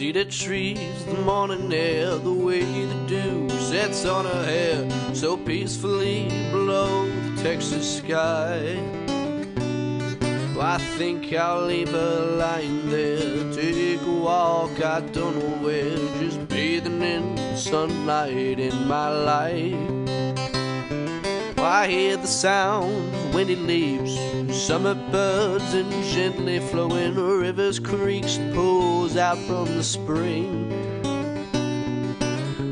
See the trees, the morning air, the way the dew sets on her hair, so peacefully below the Texas sky. I think I'll leave her lying there, take a walk, I don't know where, just bathing in sunlight in my life. I hear the sound of windy leaves, summer birds, and gently flowing rivers, creeks, pools out from the spring.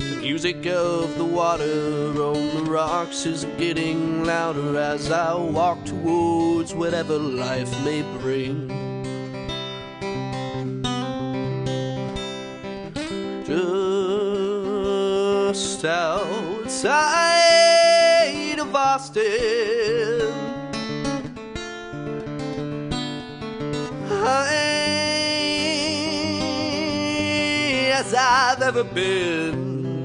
The music of the water on the rocks is getting louder as I walk towards whatever life may bring. Just outside of Austin. High as I've ever been.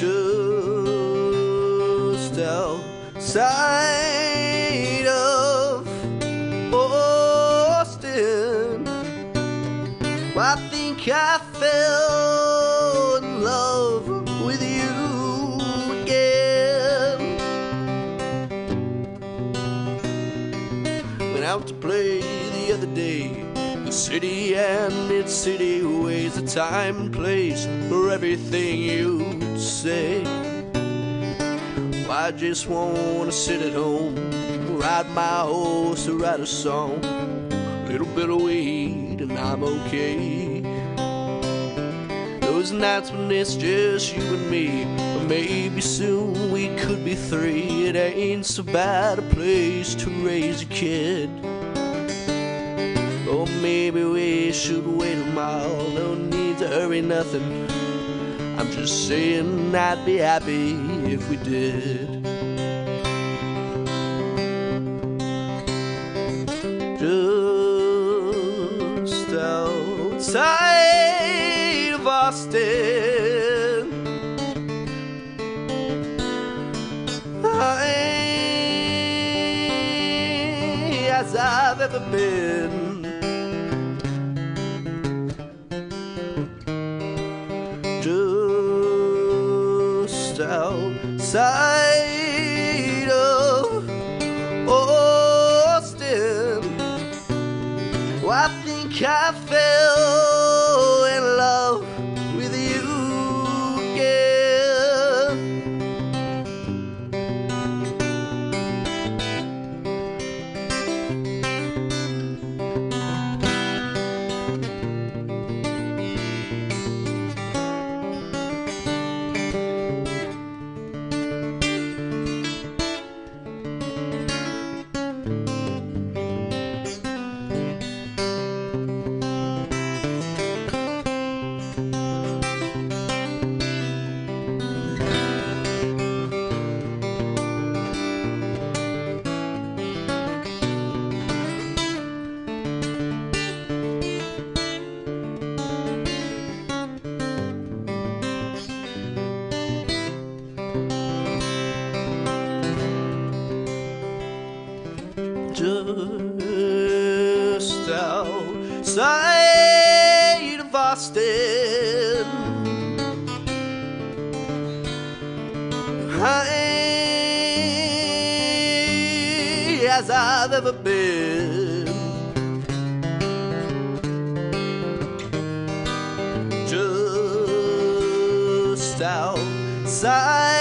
Just outside of Austin. I think I fell Went out to play the other day. The city and its city ways, a time and place for everything you say. I just wanna sit at home, ride my horse, or write a song. A Little bit of weed and I'm okay. Those nights when it's just you and me, maybe soon we could be three. It ain't so bad a place to raise a kid. Or maybe we should wait a while. No need to hurry, nothing. I'm just saying I'd be happy if we did. Just outside of Austin. As I've ever been. just outside of Austin. I think I fell in love just outside of Austin. High as I've ever been. Just outside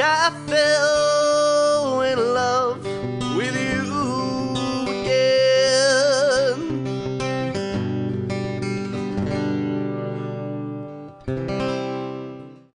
Austin.